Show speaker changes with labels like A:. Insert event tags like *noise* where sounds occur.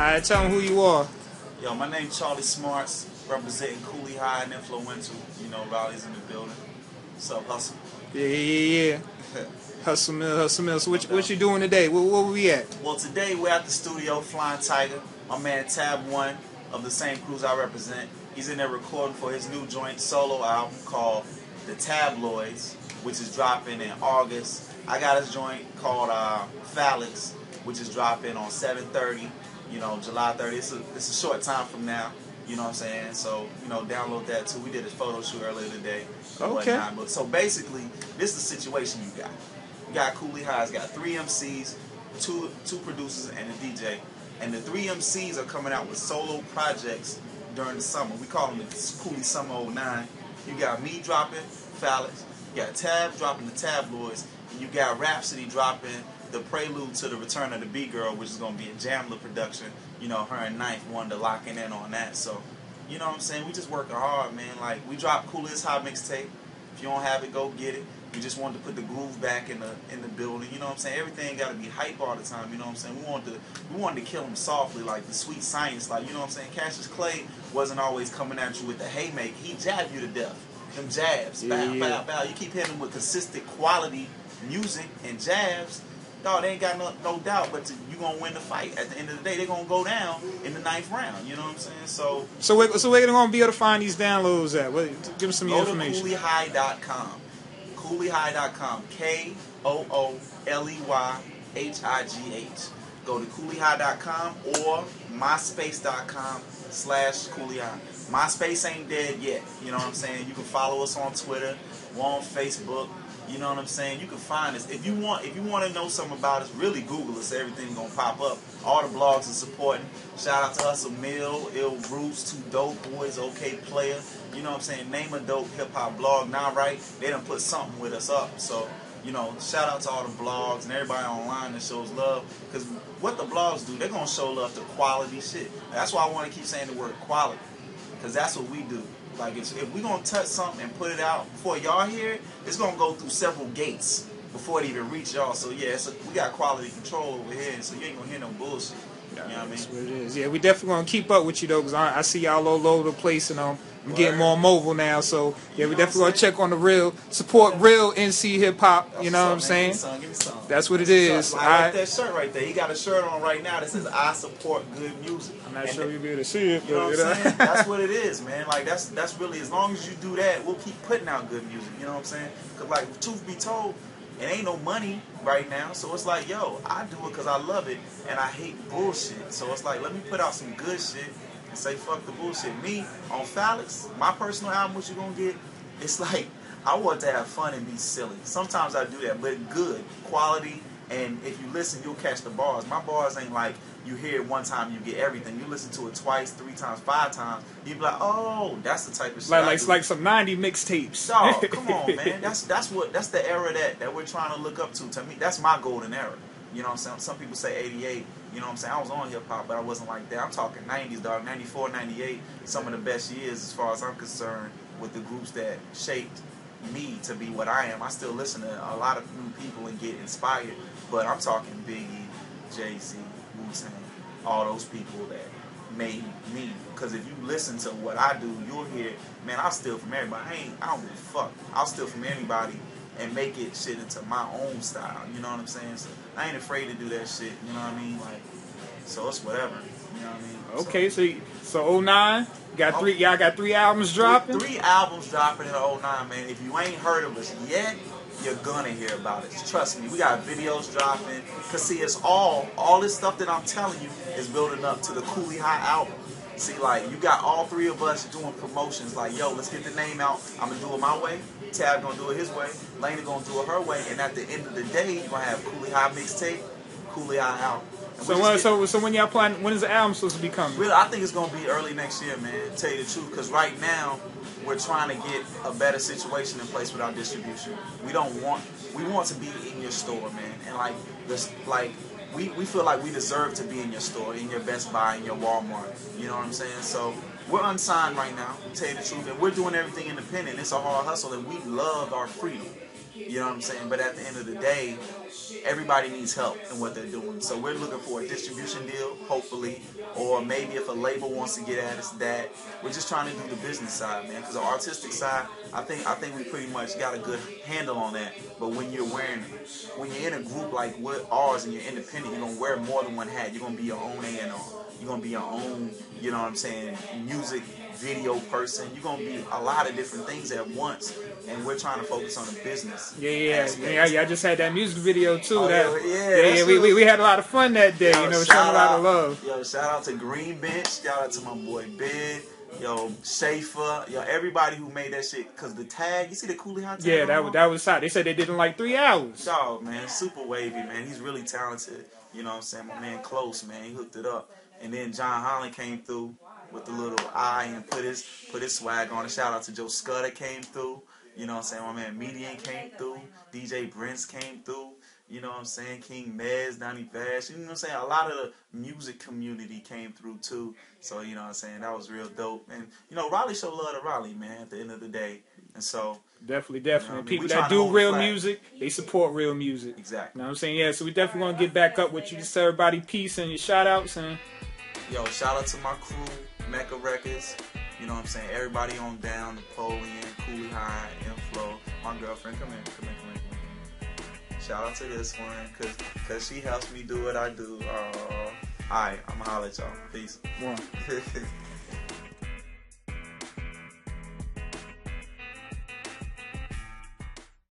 A: Alright, tell them who you are.
B: Yo, my name's Charlie Smarts, representing Kooley High and Influential. You know, Raleigh's in the building. What's up, Hustle?
A: Yeah, yeah, yeah. *laughs* Hustle Mill, Hustle Mill. So what, what you doing today? Where, where we at?
B: Well, today we're at the studio, Flying Tiger. My man Tab One of the same crews I represent. He's in there recording for his new joint solo album called The Tabloids, which is dropping in August. I got his joint called uh, which is dropping on 7:30. You know, July 30th. It's a, it's a short time from now. You know what I'm saying? So, you know, download that too. We did a photo shoot earlier today.
A: Okay.
B: whatnot. But so basically, this is the situation you got. You got Kooley High's got three MCs, two two producers, and a DJ. And the three MCs are coming out with solo projects during the summer. We call them the Kooley Summer 09. You got me dropping Phalanx. You got Tab dropping the Tabloids. And you got Rapsody dropping the prelude to the Return of the B Girl, which is going to be a Jamla production. You know, her and Ninth wanted to locking in on that. So, you know what I'm saying? We just working hard, man. Like, we dropped Coolest High mixtape. If you don't have it, go get it. We just wanted to put the groove back in the in the building. You know what I'm saying? Everything got to be hype all the time. You know what I'm saying? We wanted to we wanted to kill him softly, like the sweet science. Like you know what I'm saying? Cassius Clay wasn't always coming at you with the haymaker. He jabbed you to death. Them jabs,
A: Yeah,
B: bow,
A: yeah.
B: bow, bow. You keep hitting him with consistent quality music and jabs. Dog, they ain't got no, no doubt, but to, you gonna win the fight. At the end of the day, they're gonna go down in the ninth round. You know what I'm saying? So
A: So where, so where they gonna be able to find these downloads at? What, give them some
B: Go
A: information.
B: to KooleyHigh.com. KooleyHigh.com. K O O L E Y H I G H. Go to KooleyHigh.com or MySpace.com slash KooleyHigh. MySpace ain't dead yet. You know what I'm saying? You can follow us on Twitter. We're on Facebook. You know what I'm saying? You can find us. If you want if you want to know something about us, really Google us. Everything's gonna pop up. All the blogs are supporting. Shout out to Hustle Mill, Ill Roots, Two Dope Boys, OK Player. You know what I'm saying? Name a dope hip hop blog. Now right, they done put something with us up. So, you know, shout out to all the blogs and everybody online that shows love. Because what the blogs do, they're gonna show love to quality shit. That's why I want to keep saying the word quality. Because that's what we do. Like, if, if we're to touch something and put it out before y'all hear it, it's to go through several gates before it even reach y'all. So, yeah, a, we got quality control over here, so you ain't to hear no bullshit. You know I mean?
A: That's what it is. Yeah, we definitely gonna keep up with you though, cause I, I see y'all all over the place, and um, I'm getting more mobile now. So yeah, we definitely gonna check on the real, support real NC hip hop. You know what I'm
B: What's up, man?
A: saying?
B: Give me some, give me some.
A: That's what it is.
B: I
A: I-
B: like that shirt right there. He got a shirt on right now that says "I support good music."
A: I'm not
B: And
A: sure you'll be able to see it,
B: You know what I'm saying? *laughs* That's what it is, man. Like that's that's really as long as you do that, we'll keep putting out good music. You know what I'm saying? Cause like truth be told, it ain't no money right now. So it's like, yo, I do it because I love it and I hate bullshit. So it's like, let me put out some good shit and say fuck the bullshit. Me on Phalanx, my personal album, what you gonna get? It's *laughs* like I want to have fun and be silly. Sometimes I do that, but good quality. And if you listen, you'll catch the bars. My bars ain't like you hear it one time, you get everything. You listen to it twice, three times, five times. You be like, oh, that's the type of shit.
A: like like like some '90 mixtapes.
B: Dog, *laughs* come on, man. That's that's what that's the era that, that we're trying to look up to. To me, that's my golden era. You know what I'm saying? Some people say 88. You know what I'm saying? I was on hip hop, but I wasn't like that. I'm talking 90s, dog. 94, 98. Some of the best years, as far as I'm concerned, with the groups that shaped me to be what I am. I still listen to a lot of new people and get inspired. But I'm talking Biggie, Jay Z, Wu Tang, all those people that made me. Because if you listen to what I do, you'll hear, man, I'll steal from everybody. I ain't, I don't give a fuck. I'll steal from anybody and make it shit into my own style. You know what I'm saying? So I ain't afraid to do that shit. You know what I mean? Like, so it's whatever. You know what I mean? So-
A: Okay, so so 09 got three. Y'all got three albums dropping.
B: Three, three albums dropping in 09, man. If you ain't heard of us yet, you're gonna hear about it. Trust me, we got videos dropping. Cause see, it's all all this stuff that I'm telling you is building up to the Kooley High album. See, like you got all three of us doing promotions. Like, yo, let's get the name out. I'm gonna do it my way. Tab gonna do it his way. Lena gonna do it her way. And at the end of the day, you're gonna have Kooley High mixtape, Kooley High album.
A: So when, so so when y'all plan? When is the album supposed to be coming?
B: Really, I think it's gonna be early next year, man. Tell you the truth, because right now we're trying to get a better situation in place with our distribution. We don't want, we want to be in your store, man, and like this, like we, we feel like we deserve to be in your store, in your Best Buy, in your Walmart. You know what I'm saying? So we're unsigned right now. To tell you the truth, and we're doing everything independent. It's a hard hustle, and we love our freedom. You know what I'm saying? But at the end of the day, everybody needs help in what they're doing. So we're looking for a distribution deal, hopefully, or maybe if a label wants to get at us, that we're just trying to do the business side, man. Because the artistic side, I think I think we pretty much got a good handle on that. But when you're wearing, when you're in a group like what ours and you're independent, you're gonna wear more than one hat. You're gonna be your own A&R. You're gonna be your own, you know what I'm saying, music video person. You're gonna be a lot of different things at once, and we're trying to focus on the business.
A: Yeah, yeah, yeah. I just had that music video too.
B: Oh,
A: that,
B: yeah, yeah,
A: yeah, yeah. We, we, we had a lot of fun that day.
B: Yo,
A: you know, showing a lot of love.
B: Yo, shout out to Green Bench. Shout out to my boy Bid. Yo, Schaefer. Yo, everybody who made that shit. Cause the tag, you see the Coolie Hot tag?
A: Yeah, that was that was hot. They said they did in like three hours.
B: Dog, man, super wavy, man. He's really talented. You know what I'm saying? My man Close, man, he hooked it up. And then John Holland came through with the little eye and put his put his swag on it. Shout out to Joe Scudder came through. You know what I'm saying? My man Median came through. DJ Brents came through. You know what I'm saying? King Mez, Donnie Bash. You know what I'm saying? A lot of the music community came through too. So, you know what I'm saying? That was real dope. And, you know, Raleigh show love to Raleigh, man, at the end of the day. And so,
A: Definitely, definitely.
B: You know what I mean?
A: People that do real
B: flag.
A: music, they support real music.
B: exactly.
A: You know what I'm saying? Yeah, so we definitely want to get back up with you. Just everybody peace and your shout outs and
B: Yo, shout out to my crew, Mecca Records. You know what I'm saying? Everybody on down, Napoleon, Kooley High, Inflow. My girlfriend, come in, come in, come in, come in. Shout out to this one, cause, cause she helps me do what I do. Uh, alright, I'ma holler at y'all. Peace.
A: one. *laughs*